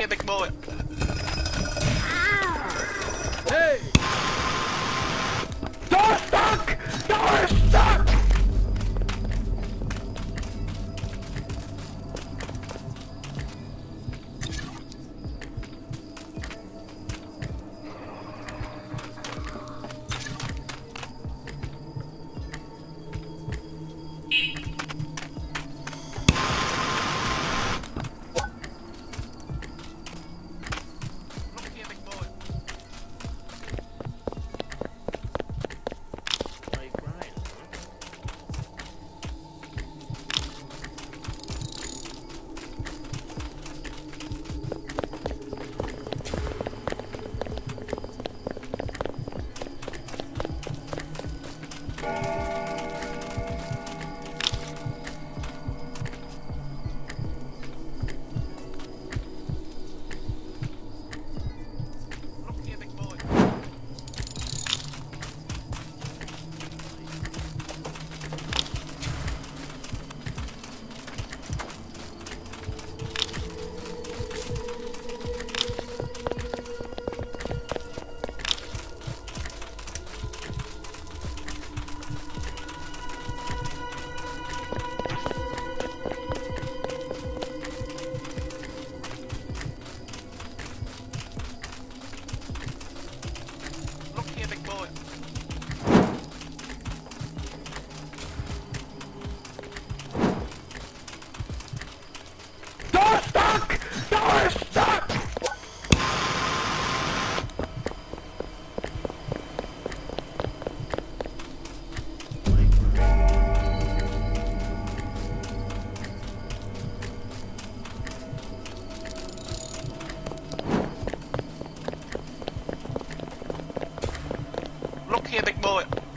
Here, big boy. Hey! Look here,